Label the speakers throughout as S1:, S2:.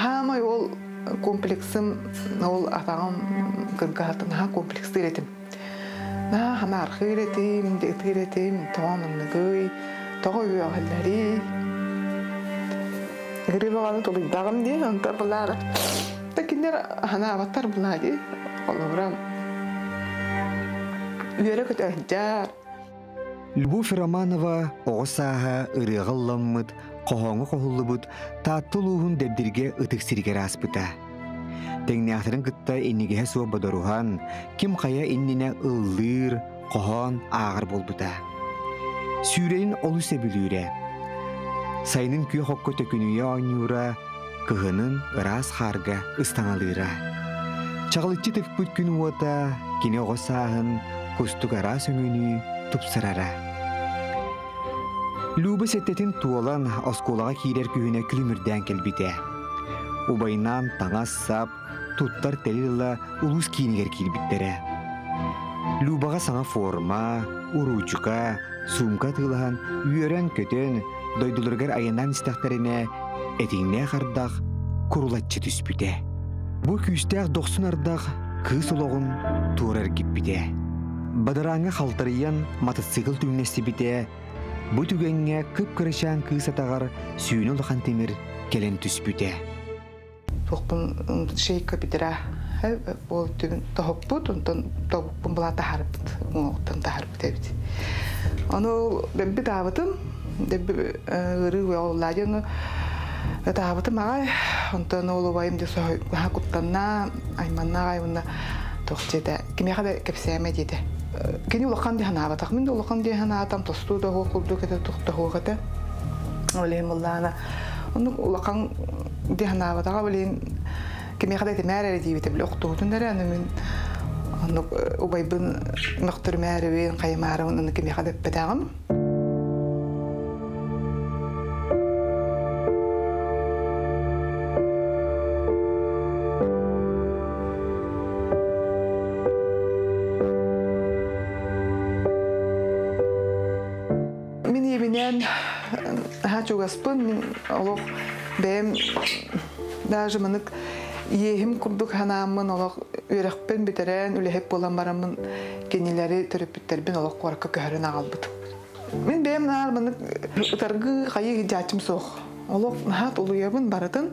S1: хамай ол комплексым ол атағым кыргаатын ха комплекс иретим на хана архы иретим дегти иретим тоомынныгый того үйөҕөлләри гыри баганы тулуйдагым ди онтор булаара такиннер хана абаттар булаа ди олорам үйөрө көтөһжаар
S2: Любовь Романова оғысаға ырығылламмыт, қоғоңы қоғылыбыт, тааттылуғын дәбдірге ытықсіргер аспыта. Теңнәқтірін күтті енігеге суа бадарухан, кім қая енніне ыллыр, қоғон ағыр болбыта. Сүйрейін олы сөбілуіре. Сайының күйе қоққы төкінуе ойнуыра, кығының ырас қарға ұстаңалыра. Чағылытчы төкпіт күн уата, кене оғысағын, күстік арас өңіні тупсарара. Люба сеттетин туолан осколаға киирер күйіне күлімірден келбите. Убайнан таңас сап, туттар телила улус киінігер килбиттере. Любаға саңа форма, уручука, сумка тылахан үйерен көтен дойдулыргар айынан истахтарine этиңне қардақ курулатчы түспүте. Бу күйістәк доқсын ардақ кыз олоғын туурар киппите. Бадараңа халтарыян мотоцикл түйнесті бите, бұ түгенге күп кырышан кыысатағар сүйіні ұлыған темір келен түспүте.
S1: туохпун шейка бидера ол түбін тоһоппут онтон тобукпун була тахарбыт уңоқтан тахарбыт эбит ону бебби таабытым дебби ыры уолладьыны таабытым агай онтон ол убайым де сой ха куттанна айманна айвына тохчеда кимеха да кепсеме диде кини улахан дихан абатах мен улахан дихан атам тосту да хо курду кете тухта кете олем уллана ону улахан дихан абатага билин кимеха да темәре дибите бил октуутун дәре аны мен ону убайбын мактыр мәребин каймарым ону кимеха да ебинен хачугаспын мен олох бэм даже мынык иехим курдук ханаамын олох үрекпен битерен үлехеп болан барамын кенилери төрөпүттербин олох куарка көһөрөн агалбыт мен бэм наар мынык ытаргы хайы жачым соох олох нахат улуябын барытын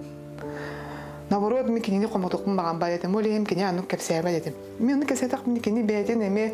S1: наоборот мен кинини комотокпун баган ба этим олем кини анук кепсеба этим. Мен уну кесетак мен кини бэден эме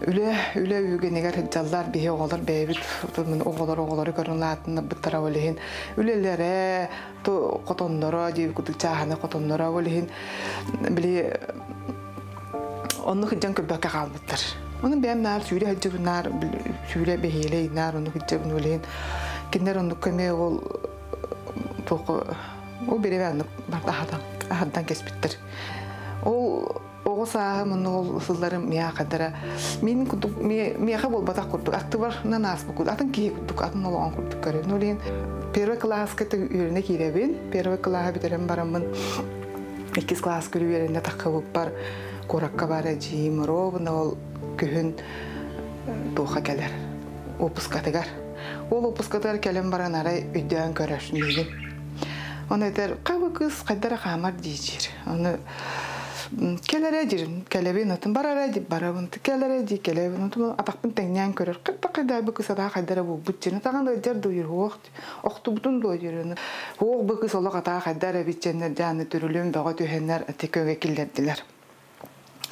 S1: Үле үле үгенегер жаллар бие оголор бэбит мен оголор оголор көрүн лаатын быттара олехин үлелере то котондоро дип кутук чахана котондоро олехин били онну хыджан көбөккө калбыттар Оны бәм оны олехин киндер онну көме ол ол ол Оғы сағы мұны ол сылдарым мия қадара. Мен күдік, мияға бол батақ күрдік. Ақты бар, нан аспы күрдік. Атын кей күрдік, атын олған күрдік көрі. Нөлейін, первый класс кәті үйріне кейлебен. Первый класс бітерім барамын. Екіз класс көрі үйріне таққа бұп бар. Коракка бар әжейім, ровына ол күхін туға кәлер. Опускатыгар. Ол опускатыгар кәлем баран арай үйден көрәшін. Оны әдер, қабы қыз қайдара қамар дейжер. Оны келере жир келебин отун барара дип барабын келере ди келебин отун атакпын теңнен көрөр кырта кайда бу кыса да кайдара бу бутчыны таганда жер дуйр хоохт окту бутун до жүрүнү хоох бу кыса оло ката кайдара биченнер жаны төрүлүм дого төһеннер текөге киллердилер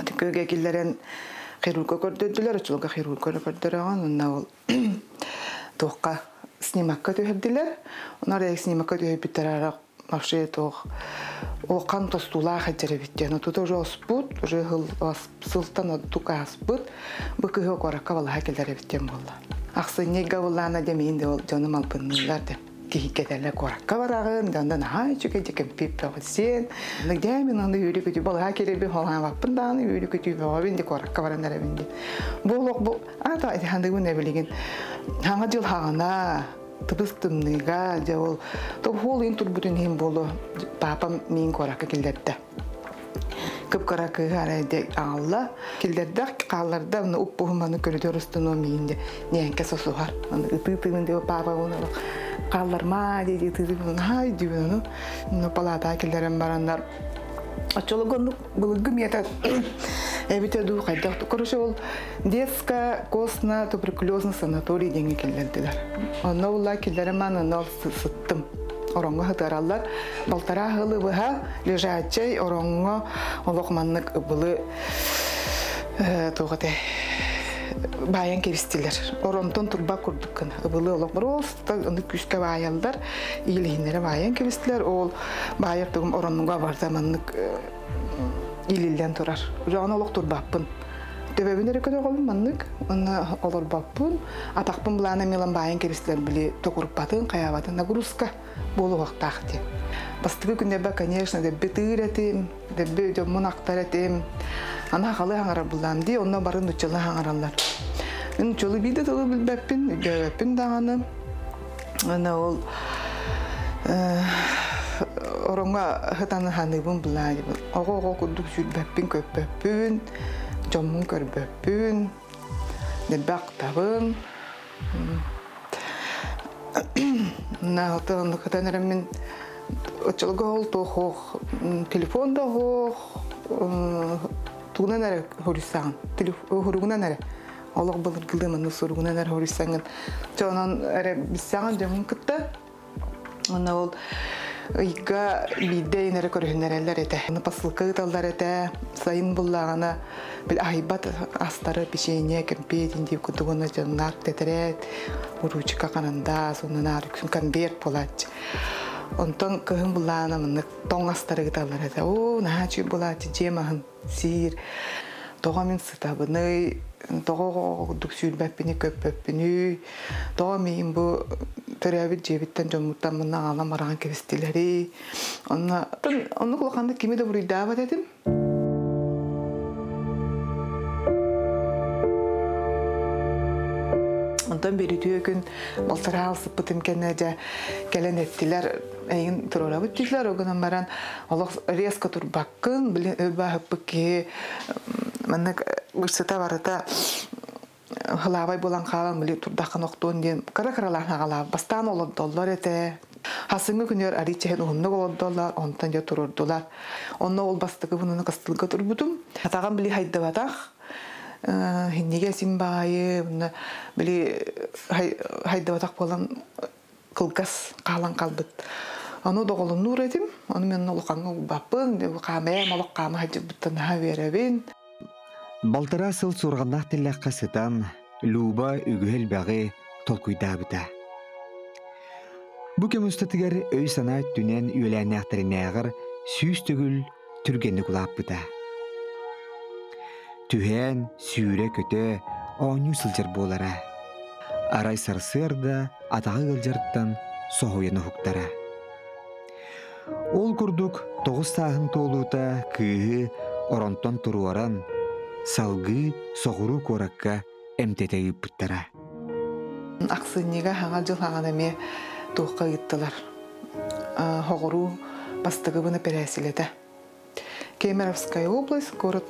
S1: текөге киллерен хирурга көрдөдүлөр очулга хирурга көрдөрөгөн унна ол тоокка снимакка төһөрдилер онар снимакка төһөбүттер вообще тох о кан тостула хаджеребитте но тут уже хыл сылтан тука аспут быкы хо кора кавала хакелеребитте болла аксы нега боллана деме инде ол жоным алпыннылар де кихиккетеле коракка барагын дандан хай чуке жекем пиппе сен нагдаймен аны үйрі көтü балга кереби холан баппын даны үйрі көтü бабин де коракка барандар бинди. Болок бу ата ханды гүне билеген хаңа жыл хагана тыбыс тымныга же ол то хол ин турбутун хим болу папам мин коракка келдетти көп коракка гарайде алла келдердак калларда уну уппухуманы көрөдөрүстүнө миинде ненке сосугар аны ытыытыгынде папа уну қалларма дейді тыдыбын хай дүйбүнү ну палата келдерен барандар очологон былыгы мета эбите ду кайда короче ол детская костно туберкулезный санаторий деңе келдердилер онно ула келдерен маны нол сыттым оронго хытараллар балтара хылы быха лежачай оронго олокманнык былы тугате баян кебистилер оронтон турба курдук кына ыбылы олок просто аны күскө баялдар. Илихинере баян кебистилер ол баяр тугум ороннуга барда маннык илилден турар. Жоон олок турбаппын. Төбөбүнер көтө колун маннык аны олорбаппын атакпын булана мелан баян кебистилер били токуруппатын каябатын. Нагрузка болуактак деп бастыгы күнде конечно деп бетыретим деп бөдө мунактаретим ана халы хаңарар булам ди онно барын учалы хаңараллар ын учалы биде тылы билбеппин үдөбеппин даганы ана ол оронга хытаны ханыбын була ого ого курдук сүрбеппин көппеппүн жомун көрбөппүн дебак табын. На отын хытанырым мен очолго ол тохох телефонда хох тугунан әрі хорисаған хуругунан әрі олық бұл гылдымын суругунан әрі хорисаңын жонон әрі бисаған жамын кытта ана ол ыйга бидде инере көрүннерелер эте аны посылка ыталдар эте сайын буллагана. Айбат астары печенье кемпе динди кутугуна жаннар тетерет уручка конверт болат онтон кыһын булаана мынык тоң астары ыталар эте о наачы булат жемахын сир тоҕо мин сытабыны тоҕо дуксүүрбэппини көппөппүнү тоҕо миин бу төрөбүт жебиттен жомуттан мына ала мараган кебистилери онна онну кулаканда кими да буруйдаабат этим онтон беритүү күн балтыраал сыппытым кенне же келен эттилер эйин турурабыт дилер огунан баран олох резко турбаккын билин өлба хөппүкки маннык ырсыта барыта хылабай болан халан били турдакын октуун диен кара каралаан хагалаа бастаан олордоллор эте. Хасыңы күнөр аричехен уһуннук олордоллар онтон же турурдулар. Онно ол бастыгы бунуну кастылга турбутум атаган били хайдабатах хинниге син баайы мына били хайдабатак болан кылгас каалан калбыт Аны доголун нур этим, аны мен олукаңга баппын, каме молок кама хажыбыттан ха беребин.
S2: Балтара сыл сурганнах тиллек касытан Люба үгүл багы толкуйдабыта. Бу кемустатыгар өй санаат түнен үөләнәхтеринәгыр сүүс түгүл түргенни кулаппыта. Түһән сүүрә көтө ооню сылжар болара. Арай сарсыр да атағы гылжарттан соһуяны хуктара. Ол курдук тоғыз сағын толута кыыһы оронтон туруаран салгы соғуру коракка эмтетеги буттара.
S1: Аксыннига хаңа жыл хаңа эме туукка гыттылар. Хоғуру бастыгы быны пересилете. Кемеровская область, город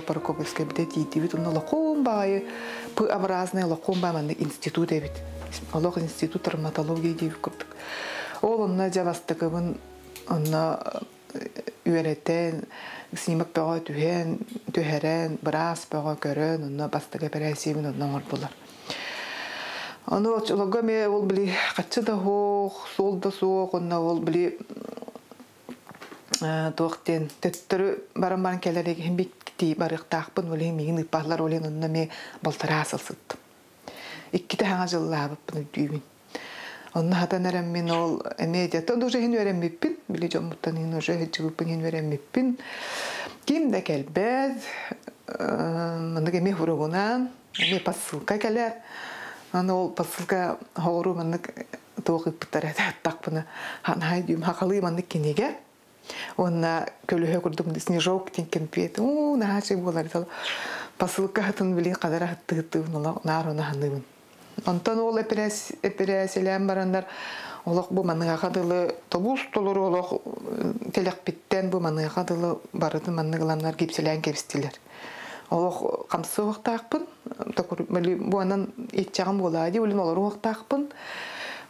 S1: Прокопьевская биде тийтибит, уну лохом баайы, П-образный бааманны институт институт курдук. Ол онна жабастыгыбын онна үйәреттен снимок бөҕө түһэн түһэрэн бырас бөҕө көрөн онна бастыга пересибин онна олар. Аны олога ме ол да сол да онна ол туохтен төттөрү баран баран келерек хим бикти барыктаакпын ол мигин ыппалар олен онна ме балтара асылсыт. Икките хаңа жыллаабыппын дүйбүн. Онна хатан эрэммин ол эмедия. Тон уже хин верэммиппин. Били жомуттан хин уже хиджигуппин хин верэммиппин. Ким да келбет. Мындык эми хуругунан. Эми посылка келер. Аны ол посылка маннык кенеге. Онна көлігі күрдім снежок тен кемпет. У, нахачы болар. Посылка хатын біле қадара хатты хатты нар оны ханыбын. Онтан ол операциялән барандар олық бұ маныға қадылы тобус толыр олық телек биттен бұ маныға қадылы барыды манығыланар гипселән кепстилер. Олық қамсы оқтақпын, бұ анан етчағым болады, олын олар оқтақпын,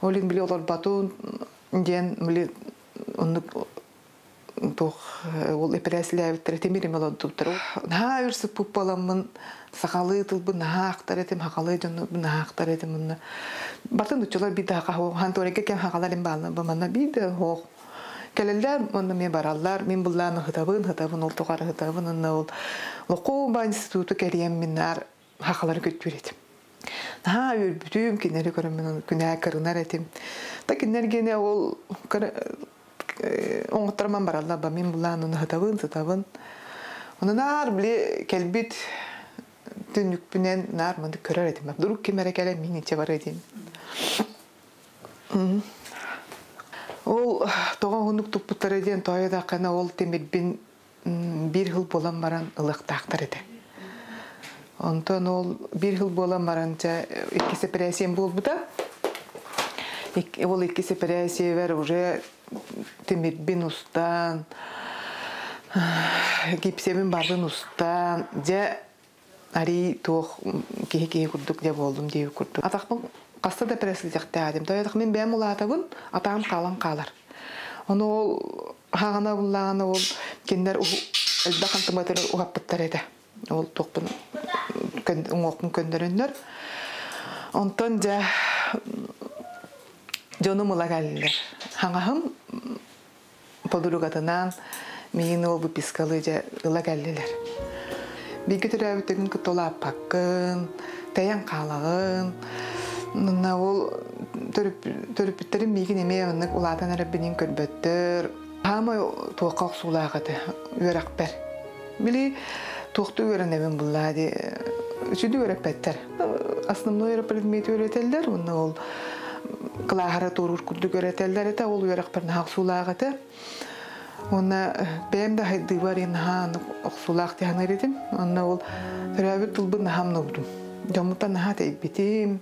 S1: олын біле олар бату ден біле тох ол эпирәсиләбиттер темирем олон туптар. На үрсү пуп баламын сакалы тылбы на актар этим хакалы жонну на актар этим мына. Батын учулар би да кахо хан тореке кен хакаларын бална бамана би да хо. Келелер монда мен бараллар, мен булланы хытабын, хытабын ол тугар хытабын ол. Локу ба институту керием миннар хакалары көтүрет. На үр бүтүм кинери көрөм мен күнә кырынар этим. Та ол оңоттарман баралла ба мен булан уну хатабын сатабын онунар биле келбит түнүкпүнен нар мынды көрөр этим дурук кемере келе миниче бар этим ол тоған хунук туппуттар еден тойда кана ол темирбин бир хыл болан баран ылыктаактар эте онтон ол бир хыл болан баранча сепаресиен болбута ол сепаресиевер уже темирбин устан гипсемин бардын устан же ари туох кихи кихи курдук же болдум дей курдук. Атакпын каста да преслитектаадим тоядак мен бэм улаатабын атаам калан калар. Ону ол хагана буллагана ол киндер элбахан тыматыр ухаппыттар эте ол туокпун уңокпун көндөрөннөр. Онтон же жону мула галлер хаңаһым подругатынан миин ол бу пискалы же ыла галлелер биги төрөбүтөгүн кытола паккын таян каалагын мына ол төрүппүттерин мигин эме ыннык улаатан эребинин көрбөттөр. Хамы туокка оксуулаагаты үөракпер били туохту үөренебин буллаади үчүдү үөреппеттер основной предмет үөретелдер уна ол кылаахара турур курду көрөтеллер эте ол үөрак бир нахак суулаагаты Онна бэм да хайды бар ен ха оксулаак. Онна ол төрөбүт тулбун нахам нугдум. Жомута наха тейбитим.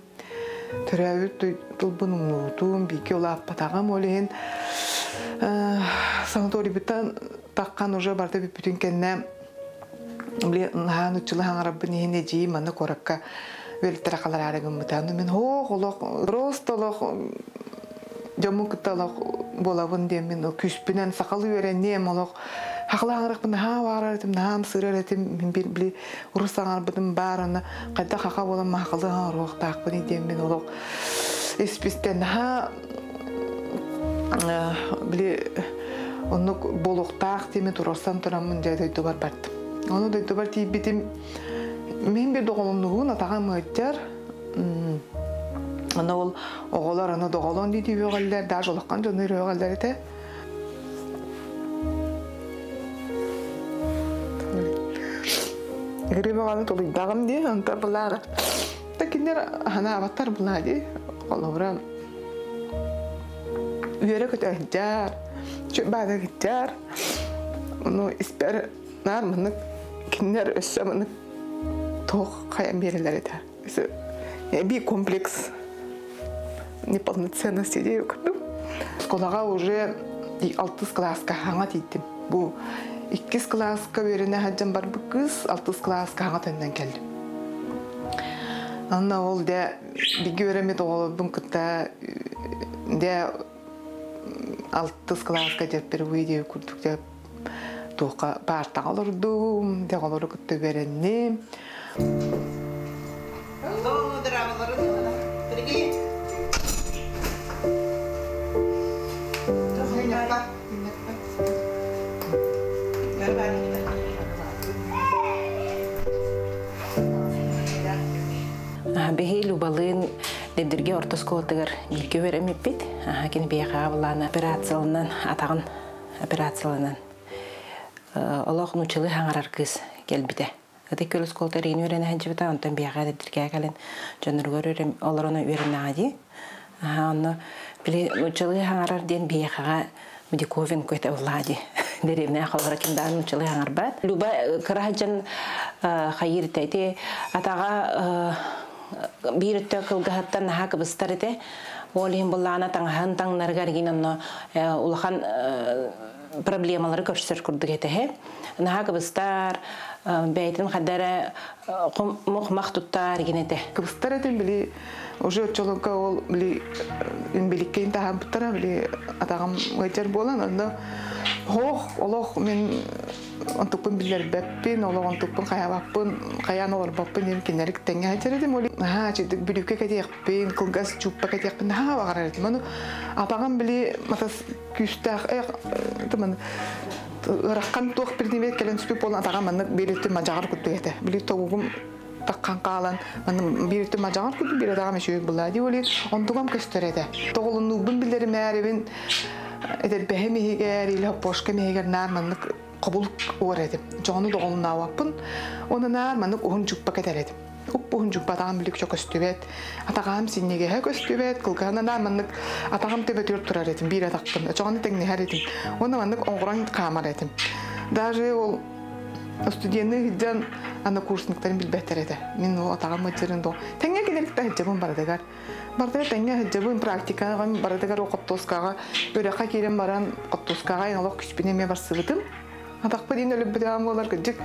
S1: Төрөбүт тулбун нугдум. Бики ола аппатагам олен. Санатори битан таккан уже барта бүтүн кенне. Маны коракка велтера калар арагым мытану мен хох олох ростолох жому кыталох болабын дем мен күспүнен сакалы берен нем олох хакылаңырыкпын ха барарытым наам сырарытым мен бир били урусаңарбытым баарына кайда хака болам хакылы руактаакпын дем мен олох эспистен ха били оннук болуктаак теме турастан турамын дей дойду бар бартым ону дойду бар тийбитим мен бир доголомнугун атаган мыттар ана ол оголор аны доголон дейди бөгөллер даже олаккан жону бөгөллер эте. Грибаганы тулуйдагым ди анта булара такиндер ана абаттар була ди колобра үйөрө көтөжар чөбада гитар ну испер нар мынык мынык тох каян берилер эте би комплекс неполноценности көрдім. Школаға уже алтыс класска аңа титтим бу иккис класска берене хаджан бар кыз алтыс класска аңа төннен ол де де класска деп курдук деп тука партага олордум де олору кытты беренни
S3: бехи лубалын дедирге ортос колотыгар билге беремеппит кини бияха булана операциялынан атагын операциялынан олох нучылы хаңарар кыз келбите Аты көлөс колтар ин үрен хәҗибета антан бияга да диргә кален жонноргор үрен олорона үрен нади. Аха аны биле учылы хаңарар ден бияга Мудиковин көтә влади. Деревне халыра киндан учылы хаңар. Люба караҗан хайыр тәйте атага бир өттө кылгахаттан наха кыбыстар ите. Олин буллана таңхан таңнаргар гинанно улахан проблемалары көрсөр күрдүк этеһе. Наха кыбыстар бәйтин хаддара мухмах туттар гинете.
S1: Кыбыстар этен били уже чолонка ол били ин биликкейин таһан буттара били атагам гайчар болан анда хох олох мен онтукпун билер беппин олох онтукпун каябаппын каян олар баппын дем кинерик теңге хачаредим оли ха чидик билүкке кетиякпин кылгас чуппа кетиякпин ха багараредим ану апагам били матас күстах тымын ыраккан туох бирдимет келен сүпүп болан атагам маннык билетти мажагар куттугете били тогугум каалан манын бирти мажагар куту бире дагам эшөйүк була ди оли онтугам көстөрөдө тоголунугбун билдери мээрибин эдер бэхемихигер или хоппошка михигер naar маннык кобул уоредим жону доголунааваппын оны naar маннык ухун жуппа кетередим уппуһун жуппатаҕам билик чок көстүбэт атаҕаам синнигеһэ көстүбэт кылгаана naar маннык атаҕам төбөтүөр турар этим биир атакпын чоҕону теңнихэр этим оны хаамар этим даже ол ана курсниктарын билбеттер эте мен ол атаҕам мыджырын до теңге келерикте хиджабын бардыгар бардыга теңге хиджабын практикаган бардыгар ол коттоскага өрөка кирен баран коттоскага олох күчпинеме барсыбытым атакпы дин өлүп битам болар кыжык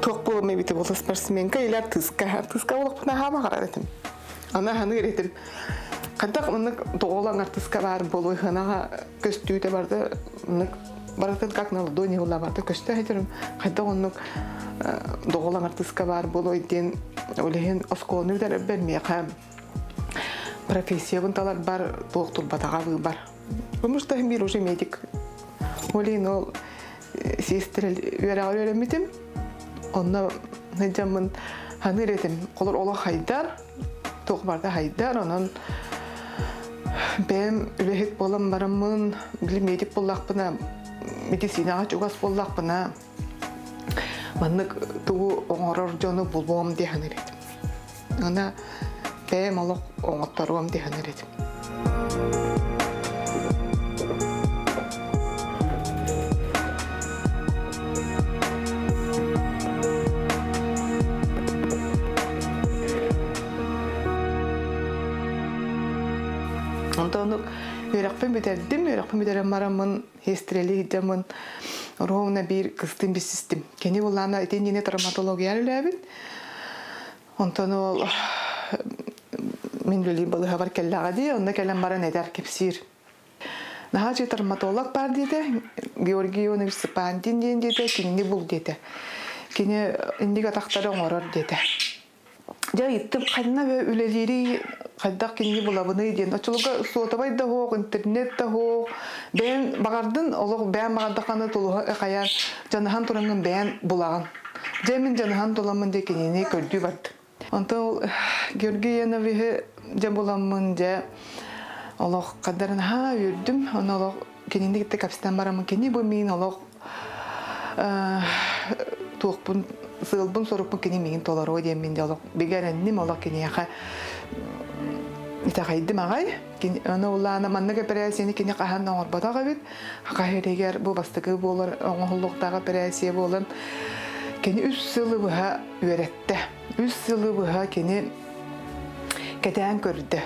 S1: ток болу мебите болса спортсменка или тыска тыска болуп пына хама карар этим ана ханы эретим кантак мынык тоголан артыска бар болу ханага көстүүтө барды мынык баратын как на ладони ула барды көстө хетерим кайда оннук доголан артыска бар болу ден олеген оскону дер бермей кам профессия талар бар доктор батага бар. Потому что мир уже медик. Олин ол сестрел үерагар өремитим онна жамын ханыр этим колор ола хайдар тох барда хайдар. Онон бэм үлехет болам барамын били медик медицинага жугас боллакпына маннык тугу оңорор жону булбоом диян элет ана дээм олок оңотторуом диян элет уасболакына үйрәкпен битердим, үйрәкпен битерем марамын, хестрели хидемын, ровно бир кыстын бисистим. Кени улана этен ене травматология ләбит. Онтону ол мен люли балы хабар келлага ди, онда келем баран эдер кепсир. Нахачы травматолог бар диде, Георгий ден диде, кинни бул диде. Кини индига тактары оңорор диде. Жа иттим кайна бе үлелери кайдак кинни булабыны ден. Очулуга суотабай да хок, интернет да хок. Бен багардын олог бен багардаканы тулуга каян жанахан туранган бен булаган. Жемин жанахан туламын де кинини көрдү барды. Онто Георгий Янович же буламын же олог кадарын ха үрдүм. Оны олог кинини китте капстан барамын. Кини бу мин олог туокпун сылбын соруппун кини мигин толоро диэн мен диалог. Бигеренним олог кини яха итахайдым агай. Оны улаана маннык операцияны кини кахан оңорботага бит. Кахерегер бу бастыгы болар оңолуктагы операция болан кини үс сылы быха үеретте үс сылы быха кини кетен көрдө.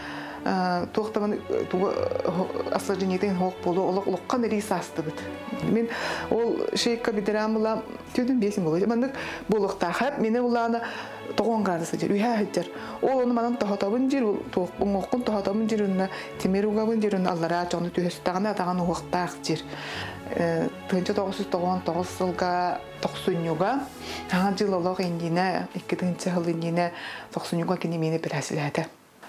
S1: Туохтаман туга осложнениятен хок болу олок локкан рис астыбыт мен ол шейка бидерамыла түдүн бесин болу мандык болукта хап мени улана тогон градуса жер уя жер ол оны манан тохотабын жер туох оңоккун тохотабын жерүнна темеругабын жерүнна аллара чону түһөстагана таган уактаак жер тыынча тогуз жүз тогон тогуз сылга токсуннюга ага жыл олох индине тыынча хыл индине мени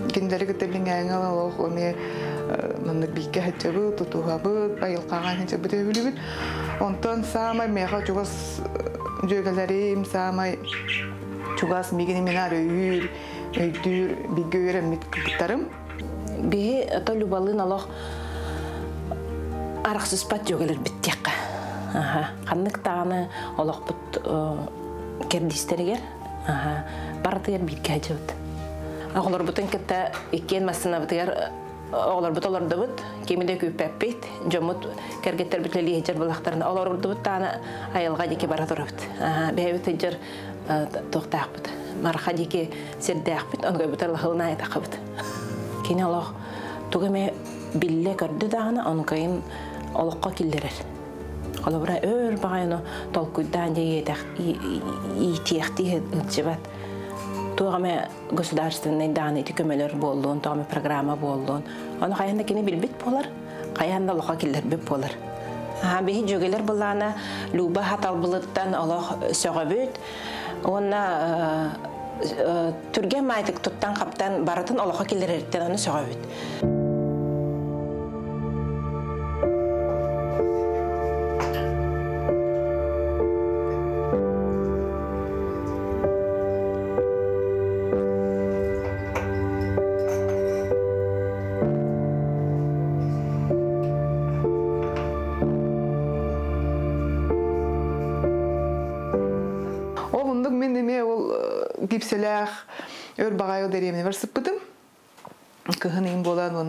S1: олог киндери кытеблиңәңә олох оме маннык бикке хәтчәбы тутугабы байылкаган хәтчәбы төбүлүбүт онтон самай самай чугас мигини минар өйүр өйдүр бигөөрем мит
S3: любалын. Оголор бутын кетте иккен масына бутыгер оголор бут олор дыбыт. Кемиде күппеппит. Жомут кергеттер битлели хежер булактарын олор дыбыт таны айылга дике бара турабыт. Аха. Бэбит хежер тоқтақпыт. Марха дике сердәқпыт. Онгой бутар лахылна айтақпыт. Кини олох тугеме билле көрдү дагана онкайын олокко киллерер. Олобра өр багайно толкуйдан же етах Тугаме государственный данный тükөмөлөр болдун, тугаме программа болдун. Оны каянда кини билбит болар, каянда олокко киллер бит болар. Bihi jөгелер булана люба хатал булыттан олох сөгөбүт. Онна түрге майтык туттан каптан баратын олоха келер эрттен аны.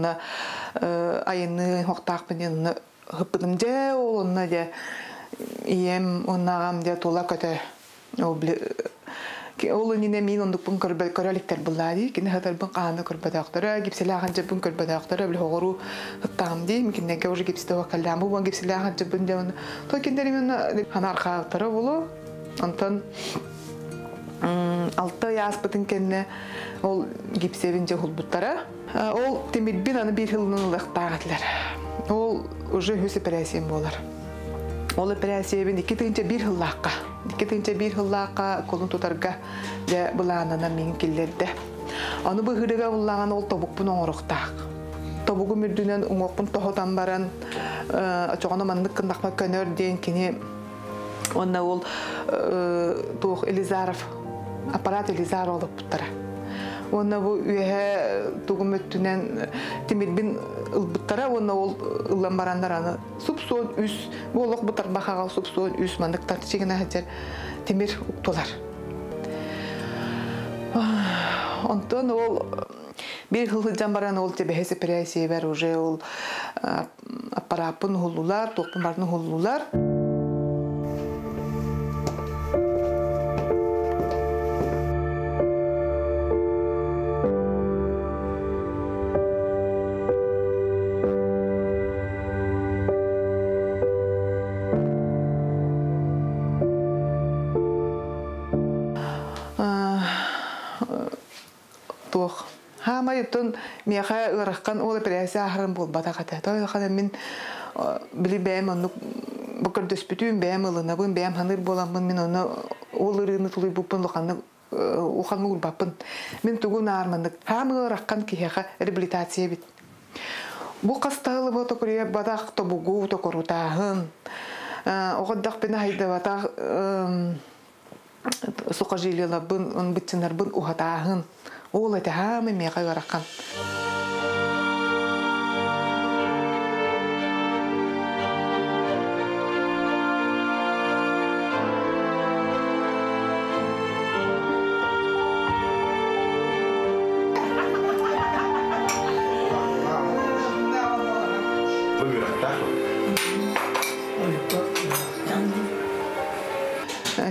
S1: Онна айыны хоктак менен онна хыппытым же ол онна же ием оннагам же тула көтө. Ол биле ол ине мен ондук бун көрбө көрөликтер буллари кине хатар бун кааны көрбөдөктөрө гипселяхан же бун көрбөдөктөрө биле хогору хыттагам ди микинеге уже гипсте вакаллам бу бун гипселяхан же бун киндери мен ханар хаактары болу Онтон алты яаспытын кенне ол гипсевин же хулбуттара. Ол темирбин аны бир хылынан ылыктагатылар. Ол уже хүс операциям болар. Ол операциябин ики тыгынча бир хыллаакка. Ики тыгынча бир хыллаакка колун тутарга же булаанана мен киллерде. Аны бу хырыга буллаган ол тобукпун оңороктаак. Тобугу мүрдүнөн уңокпун тохотан баран, чоғана маннык кындакма көнөр кини ол туох Элизаров, аппарат Элизаров олып буттара. Онна бу үйе тугум өттүнен тимирбин ылбыттара, онна ол ыллан барандар аны супсуон үс, болок бутар бахагал супсуон үс мандыктар чигине хәҗер тимир уктулар. Онтон ол bir хылыджан баран ол тебе хесе операция бар уже ол аппарапын хуллулар, токпун барын хуллулар. Ютун мияха ырахкан ол операция ахрын бол батаката той хана мен били бэм ону букар дөспүтүн бэм ылына бун бэм ханыр боламын мен оны ол ырыны тулуй буппун лоханы уханы урбаппын мен тугун армандык хама ырахкан кияха реабилитация бит. Бу кастагылы бото курия бадак тобугу токорутаахын. Оҕоддак бина хайда батак сукажилиялабын он бытчынарбын ухатаахын. Ол это хамы мега гаракан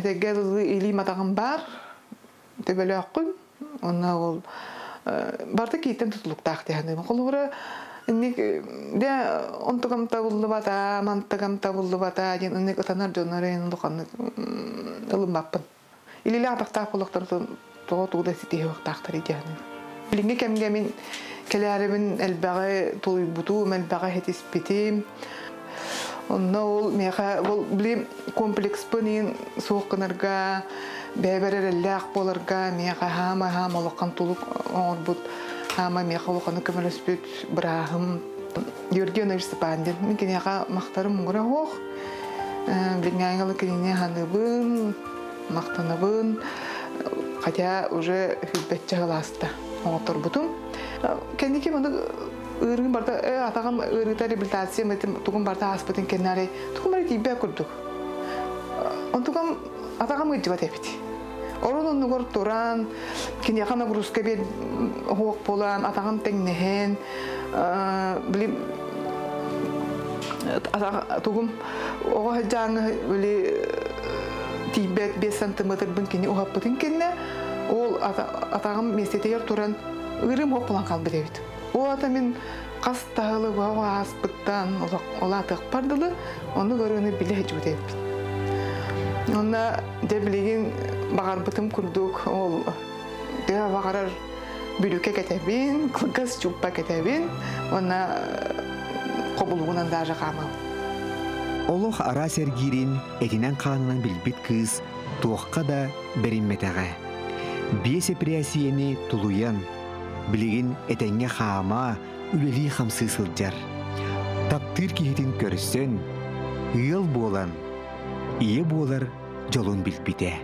S1: Теге или матаган бар, төбөлө аккын, онна ол барды кейтен тутулуктаак дегенде колура инник де онтугам табылды бата мантыгам табылды бата ден инник атанар жонор эн луканы ылым баппын илиле атактаак болоктор тоо тууда ситие вактаактар дегенде билинге кемге мен келәребин элбәгә туйбуту элбәгә хетиспитим Онна ол меха ол билим комплекс пынын суоккынарга бәбәрер элләк боларга меха хама хама олаккан тулук оңорбут хама мехолоканы көмөлөспүт брахым Георгий Степандин. Мен кенега мактарым муңура ох. Билгәнгәле кенене ханыбын мактаныбын хотя уже хүббет чагаласта оңотор бутум. Кенеке моны ырын барда э атагам ырыта реабилитация метим тугун барда аспытын кеннаре тугун бары тибе курдук онтугам атагам ыджыба тепит Орон оннугор туран, киняха нагрузка бер хоок болан, атагам теңнехен, билим тугум ого жаңы били тибет 5 сантиметр бин кини ухаппытын кенне ол атагам местетер туран ырым хоок болан калбы дебит. Ол ата мен кас тагылы бава аспыттан ола тык бардылы, оны көрөнү биле хеҗбит дебит. Онна деблеген бағарбытым күрдік ол деа бағарар бүлүкке кетебин кыз чуппа кетебин она кобулугунан даже камал
S2: Олох ара сергирин этинен қанынан билбит кыз туаққа да беринметеға. Бие приясиени тулуян, билигин этенге хама үлели хамсы сылжар. Таптыр кихитин көрсен, ыл болан, ие болар жолун билбите.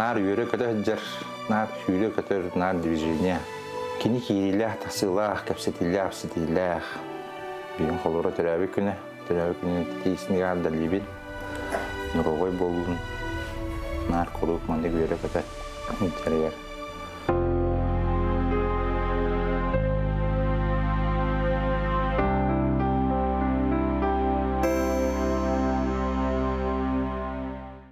S4: нар үйрө көтө жар нар үйрө көтөр нар движение кини киилях тасылах кепсетилях сетилях биен холора төрәбі күні. Төрәбі күні тиисini гарда либин нуровой болун нар кулук манды үйрө көтө интерьер